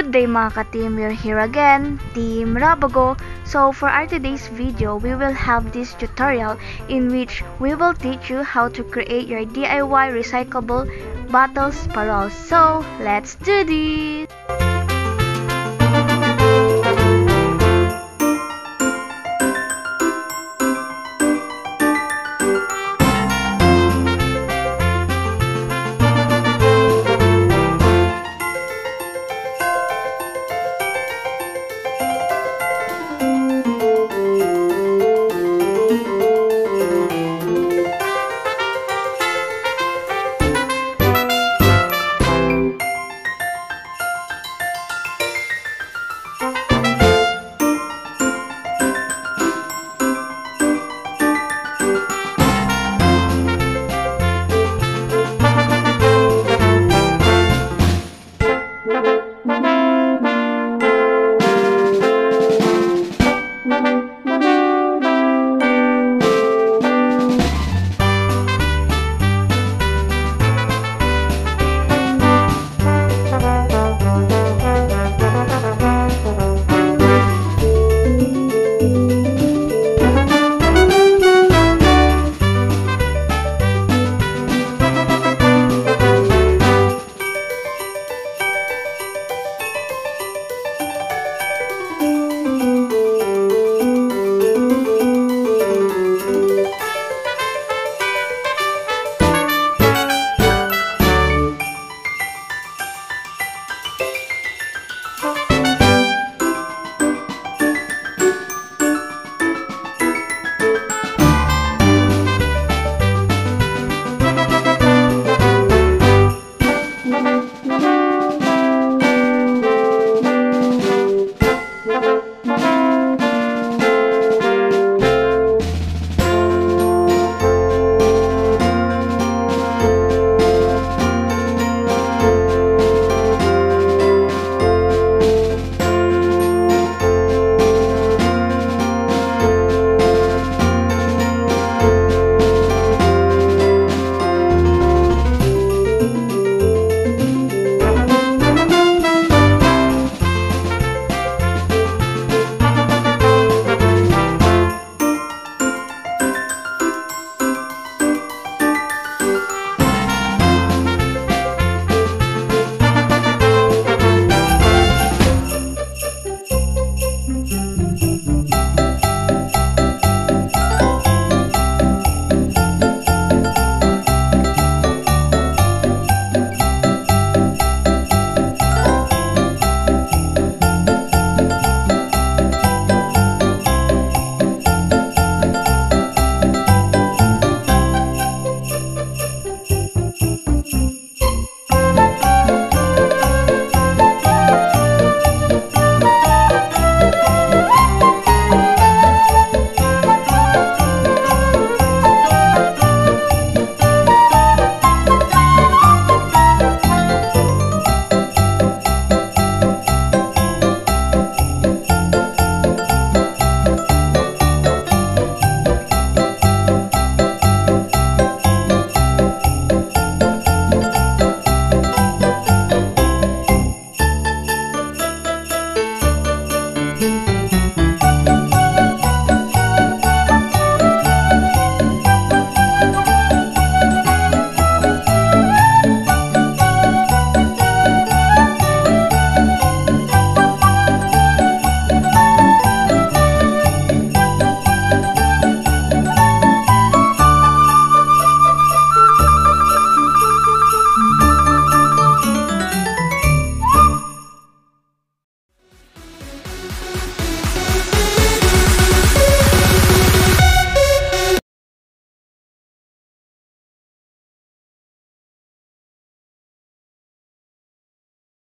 Good day mga ka-team, we're here again, Team Rabago. So for our today's video, we will have this tutorial in which we will teach you how to create your DIY recyclable bottles paroles. So let's do this!